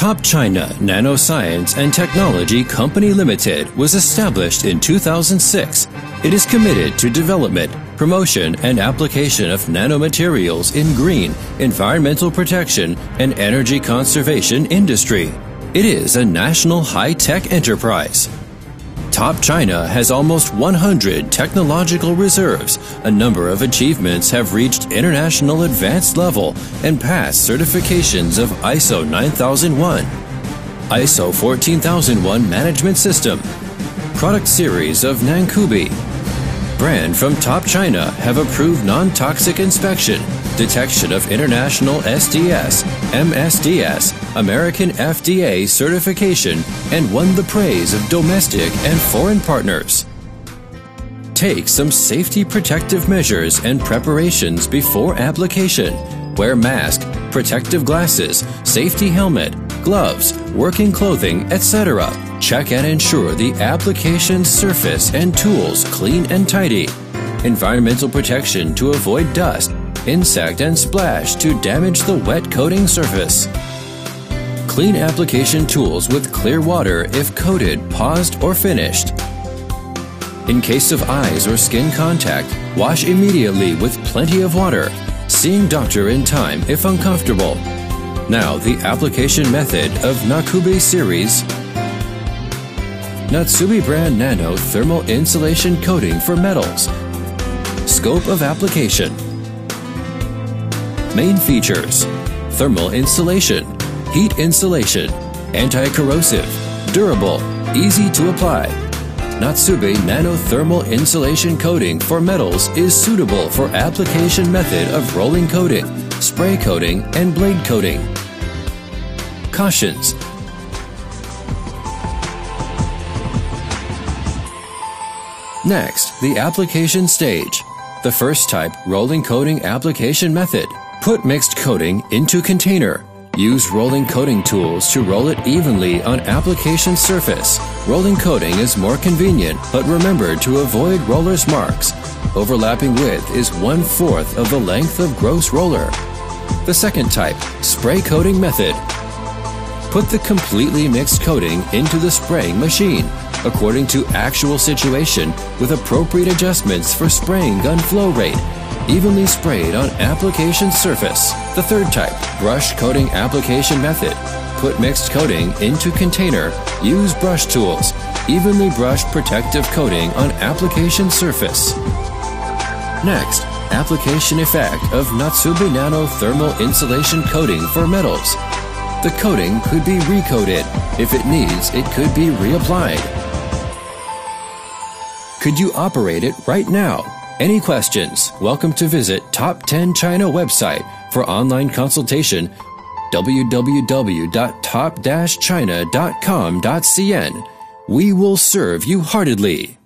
Top China Nanoscience and Technology Company Limited was established in 2006. It is committed to development, promotion, and application of nanomaterials in green, environmental protection, and energy conservation industry. It is a national high-tech enterprise. Top China has almost 100 technological reserves. A number of achievements have reached international advanced level and passed certifications of ISO 9001, ISO 14001 Management System, product series of Nankubi. Brand from Top China have approved non-toxic inspection, detection of international SDS, MSDS, American FDA certification, and won the praise of domestic and foreign partners. Take some safety protective measures and preparations before application. Wear mask, protective glasses, safety helmet, gloves, working clothing, etc. Check and ensure the application surface and tools clean and tidy. Environmental protection to avoid dust, insect, and splash to damage the wet coating surface. Clean application tools with clear water if coated, paused, or finished. In case of eyes or skin contact, wash immediately with plenty of water. Seeing doctor in time if uncomfortable. Now, the application method of Nakube series Natsubi brand Nano Thermal Insulation Coating for Metals. Scope of application Main features Thermal insulation, heat insulation, anti corrosive, durable, easy to apply. Natsubi Nano Thermal Insulation Coating for metals is suitable for application method of rolling coating, spray coating, and blade coating. Cautions Next, the application stage. The first type, rolling coating application method. Put mixed coating into container. Use rolling coating tools to roll it evenly on application surface. Rolling coating is more convenient, but remember to avoid roller's marks. Overlapping width is one fourth of the length of gross roller. The second type, spray coating method. Put the completely mixed coating into the spraying machine according to actual situation with appropriate adjustments for spraying gun flow rate. Evenly sprayed on application surface. The third type, brush coating application method. Put mixed coating into container. Use brush tools. Evenly brush protective coating on application surface. Next, application effect of Natsubi Nano Thermal Insulation Coating for metals. The coating could be recoated. If it needs, it could be reapplied. Could you operate it right now? Any questions? Welcome to visit Top 10 China website for online consultation www.top-china.com.cn. We will serve you heartedly.